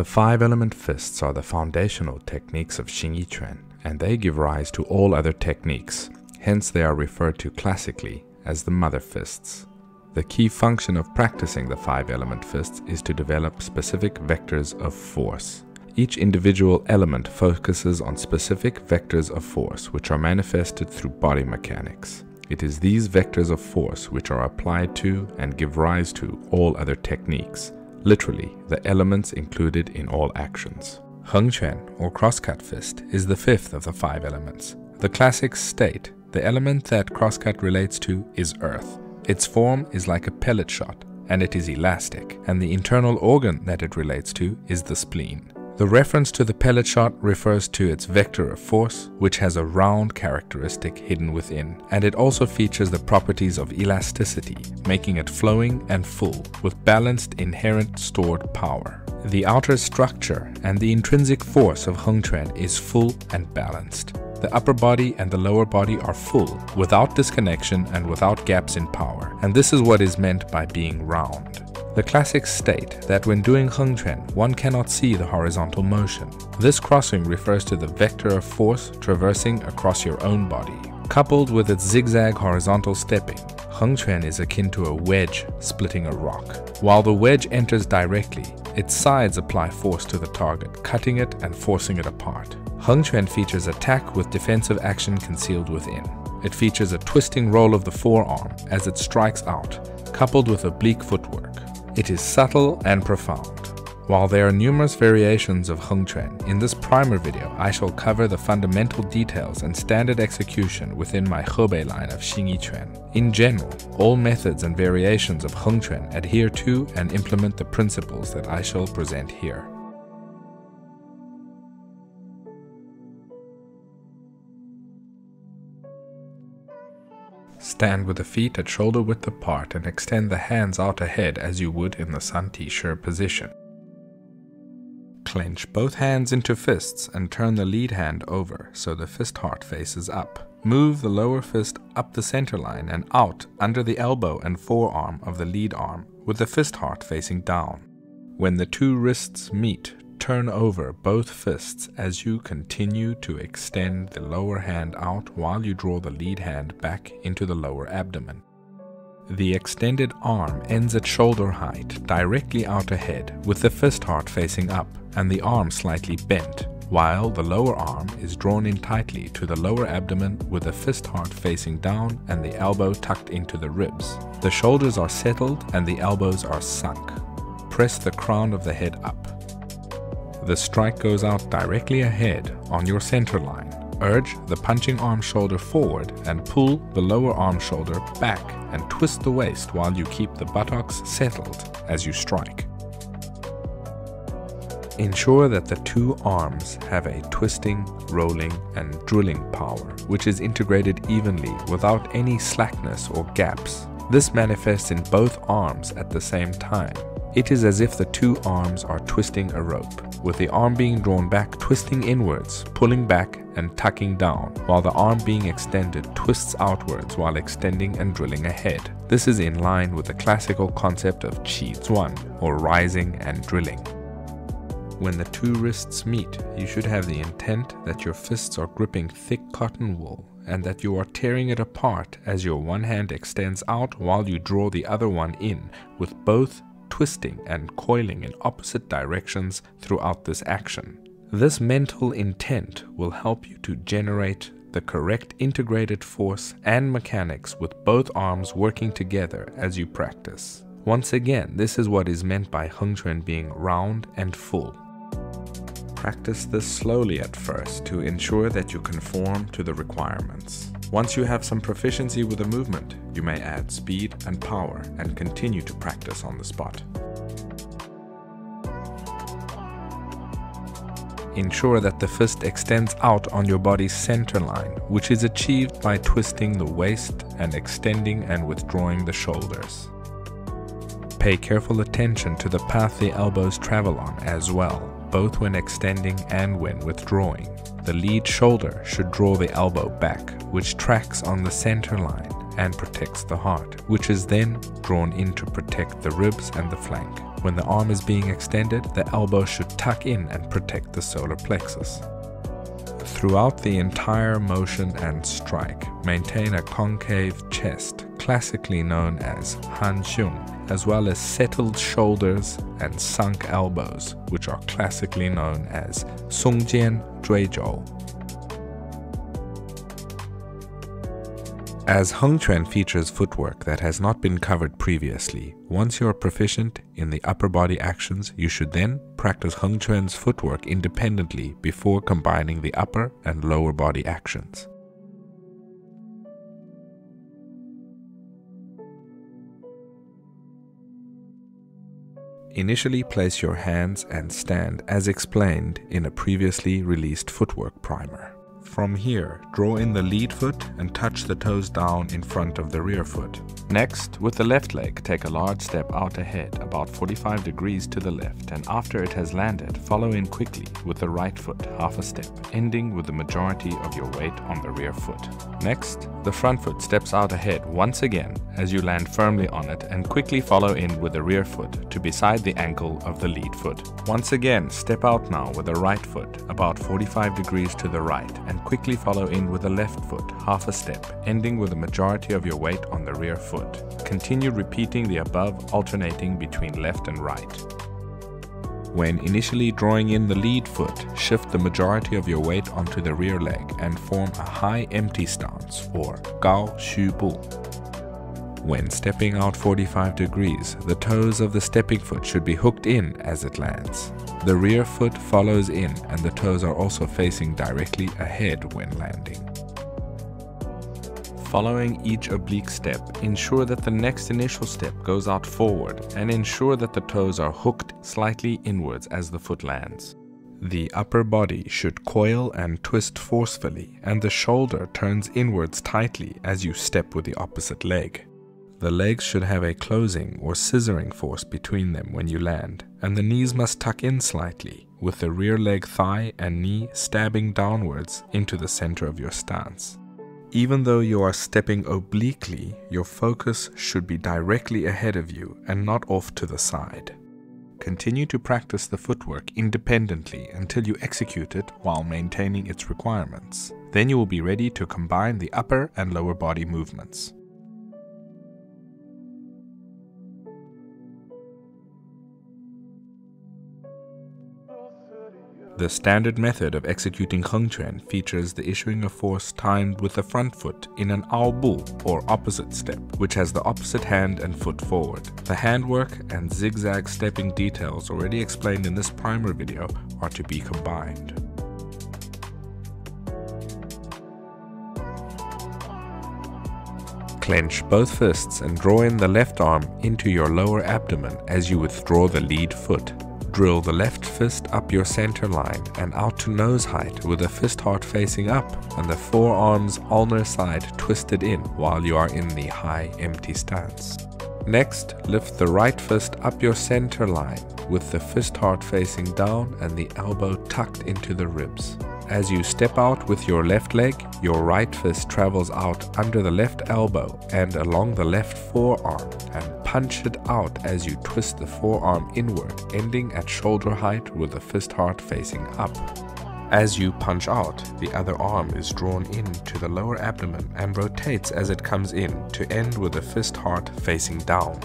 The five element fists are the foundational techniques of Xingyi Quan, and they give rise to all other techniques, hence, they are referred to classically as the mother fists. The key function of practicing the five element fists is to develop specific vectors of force. Each individual element focuses on specific vectors of force which are manifested through body mechanics. It is these vectors of force which are applied to and give rise to all other techniques, literally the elements included in all actions. Heng Quan, or crosscut fist, is the fifth of the five elements. The classics state the element that crosscut relates to is earth. Its form is like a pellet shot, and it is elastic, and the internal organ that it relates to is the spleen. The reference to the pellet shot refers to its vector of force, which has a round characteristic hidden within, and it also features the properties of elasticity, making it flowing and full, with balanced inherent stored power. The outer structure and the intrinsic force of Heng Quan is full and balanced. The upper body and the lower body are full, without disconnection and without gaps in power, and this is what is meant by being round. The classics state that when doing Heng Quan, one cannot see the horizontal motion. This crossing refers to the vector of force traversing across your own body. Coupled with its zigzag horizontal stepping, Heng Quan is akin to a wedge splitting a rock. While the wedge enters directly, its sides apply force to the target, cutting it and forcing it apart. Heng Quan features attack with defensive action concealed within. It features a twisting roll of the forearm as it strikes out, coupled with oblique footwork. It is subtle and profound. While there are numerous variations of Heng Quan, in this primer video I shall cover the fundamental details and standard execution within my Hebei line of Xingyi Quan. In general, all methods and variations of Heng Quan adhere to and implement the principles that I shall present here. Stand with the feet at shoulder width apart and extend the hands out ahead as you would in the San Ti Shi position. Clench both hands into fists and turn the lead hand over so the fist heart faces up. Move the lower fist up the center line and out under the elbow and forearm of the lead arm with the fist heart facing down. When the two wrists meet, turn over both fists as you continue to extend the lower hand out while you draw the lead hand back into the lower abdomen. The extended arm ends at shoulder height, directly out ahead, with the fist heart facing up and the arm slightly bent, while the lower arm is drawn in tightly to the lower abdomen with the fist heart facing down and the elbow tucked into the ribs. The shoulders are settled and the elbows are sunk. Press the crown of the head up. The strike goes out directly ahead on your center line. Urge the punching arm shoulder forward and pull the lower arm shoulder back and twist the waist while you keep the buttocks settled as you strike. Ensure that the two arms have a twisting, rolling, and drilling power, which is integrated evenly without any slackness or gaps. This manifests in both arms at the same time. It is as if the two arms are twisting a rope, with the arm being drawn back twisting inwards, pulling back and tucking down, while the arm being extended twists outwards while extending and drilling ahead. This is in line with the classical concept of Qi Zuan, or rising and drilling. When the two wrists meet, you should have the intent that your fists are gripping thick cotton wool and that you are tearing it apart as your one hand extends out while you draw the other one in, with both twisting and coiling in opposite directions throughout this action. This mental intent will help you to generate the correct integrated force and mechanics with both arms working together as you practice. Once again, this is what is meant by Heng Quan being round and full. Practice this slowly at first to ensure that you conform to the requirements. Once you have some proficiency with the movement, you may add speed and power and continue to practice on the spot. Ensure that the fist extends out on your body's center line, which is achieved by twisting the waist and extending and withdrawing the shoulders. Pay careful attention to the path the elbows travel on as well, both when extending and when withdrawing. The lead shoulder should draw the elbow back, which tracks on the center line and protects the heart, which is then drawn in to protect the ribs and the flank. When the arm is being extended, the elbow should tuck in and protect the solar plexus. Throughout the entire motion and strike, maintain a concave chest, classically known as Han Xiong, as well as settled shoulders and sunk elbows, which are classically known as Song Jian As Heng Quan features footwork that has not been covered previously, once you are proficient in the upper body actions, you should then practice Heng Quan's footwork independently before combining the upper and lower body actions. Initially place your hands and stand as explained in a previously released footwork primer. From here, draw in the lead foot and touch the toes down in front of the rear foot. Next, with the left leg, take a large step out ahead, about 45 degrees to the left, and after it has landed, follow in quickly with the right foot, half a step, ending with the majority of your weight on the rear foot. Next, the front foot steps out ahead once again as you land firmly on it and quickly follow in with the rear foot to beside the ankle of the lead foot. Once again, step out now with the right foot, about 45 degrees to the right, and quickly follow in with the left foot, half a step, ending with the majority of your weight on the rear foot. Continue repeating the above, alternating between left and right. When initially drawing in the lead foot, shift the majority of your weight onto the rear leg and form a high empty stance or Gao Xu Bu. When stepping out 45 degrees, the toes of the stepping foot should be hooked in as it lands. The rear foot follows in and the toes are also facing directly ahead when landing. Following each oblique step, ensure that the next initial step goes out forward and ensure that the toes are hooked slightly inwards as the foot lands. The upper body should coil and twist forcefully and the shoulder turns inwards tightly as you step with the opposite leg. The legs should have a closing or scissoring force between them when you land, and the knees must tuck in slightly, with the rear leg thigh and knee stabbing downwards into the center of your stance. Even though you are stepping obliquely, your focus should be directly ahead of you and not off to the side. Continue to practice the footwork independently until you execute it while maintaining its requirements. Then you will be ready to combine the upper and lower body movements. The standard method of executing Quan features the issuing of force timed with the front foot in an Ao Bu or opposite step, which has the opposite hand and foot forward. The handwork and zigzag stepping details already explained in this primer video are to be combined. Clench both fists and draw in the left arm into your lower abdomen as you withdraw the lead foot. Drill the left fist up your center line and out to nose height with the fist heart facing up and the forearms ulnar side twisted in while you are in the high empty stance. Next, lift the right fist up your center line with the fist heart facing down and the elbow tucked into the ribs. As you step out with your left leg, your right fist travels out under the left elbow and along the left forearm and punch it out as you twist the forearm inward, ending at shoulder height with the fist heart facing up. As you punch out, the other arm is drawn in to the lower abdomen and rotates as it comes in to end with the fist heart facing down.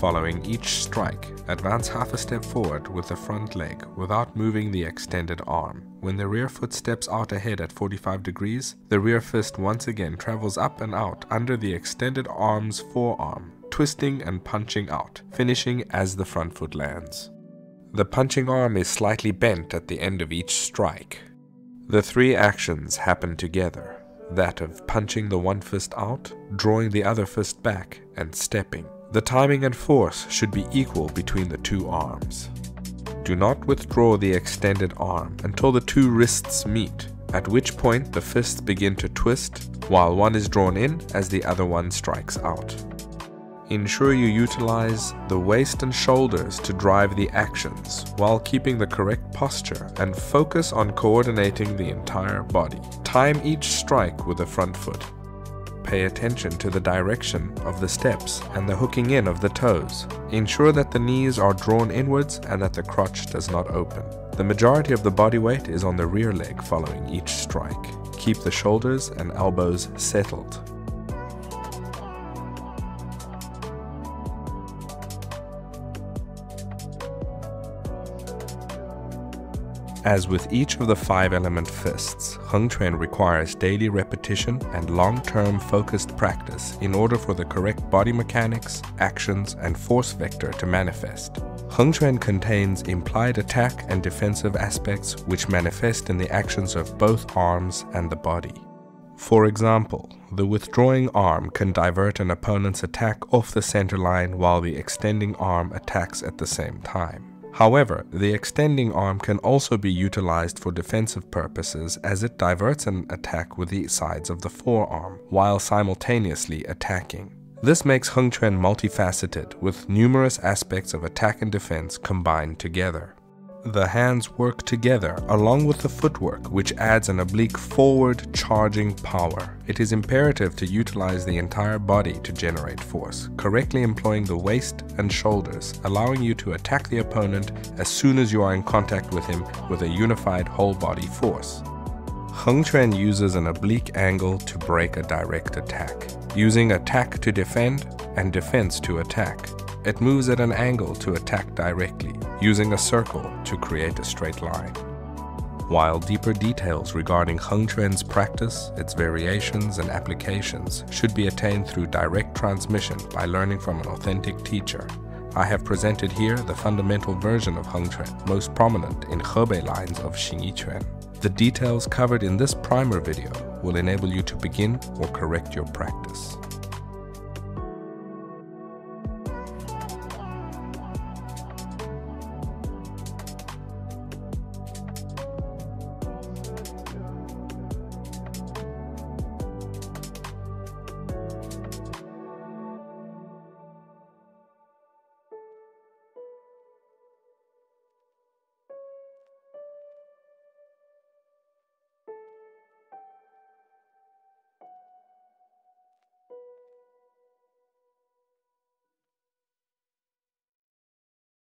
Following each strike, advance half a step forward with the front leg without moving the extended arm. When the rear foot steps out ahead at 45 degrees, the rear fist once again travels up and out under the extended arm's forearm, twisting and punching out, finishing as the front foot lands. The punching arm is slightly bent at the end of each strike. The three actions happen together, that of punching the one fist out, drawing the other fist back, and stepping. The timing and force should be equal between the two arms. Do not withdraw the extended arm until the two wrists meet, at which point the fists begin to twist while one is drawn in as the other one strikes out. Ensure you utilize the waist and shoulders to drive the actions while keeping the correct posture and focus on coordinating the entire body. Time each strike with the front foot. pay attention to the direction of the steps and the hooking in of the toes. Ensure that the knees are drawn inwards and that the crotch does not open. The majority of the body weight is on the rear leg following each strike. Keep the shoulders and elbows settled. As with each of the five element fists, Heng Quan requires daily repetition and long term focused practice in order for the correct body mechanics, actions, and force vector to manifest. Heng Quan contains implied attack and defensive aspects which manifest in the actions of both arms and the body. For example, the withdrawing arm can divert an opponent's attack off the center line while the extending arm attacks at the same time. However, the extending arm can also be utilized for defensive purposes as it diverts an attack with the sides of the forearm while simultaneously attacking. This makes Heng Quan multifaceted with numerous aspects of attack and defense combined together. The hands work together along with the footwork which adds an oblique forward charging power. It is imperative to utilize the entire body to generate force, correctly employing the waist and shoulders, allowing you to attack the opponent as soon as you are in contact with him with a unified whole body force. Heng Quan uses an oblique angle to break a direct attack, using attack to defend and defense to attack. It moves at an angle to attack directly, using a circle to create a straight line. While deeper details regarding Heng Quan's practice, its variations and applications should be attained through direct transmission by learning from an authentic teacher, I have presented here the fundamental version of Heng Quan, most prominent in Hebei lines of Xingyi Quan. The details covered in this primer video will enable you to begin or correct your practice.